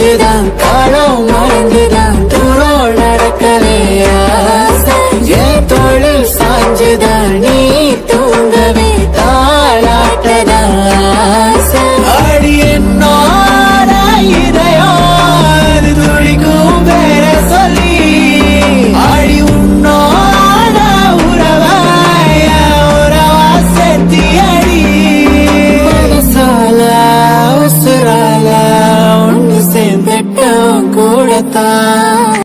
வச்சுதான் காலம் மறந்துதான் தூரம் நடக்கலையா என் தொழில் சாஞ்சுதான் 근데 뿅 그랬다.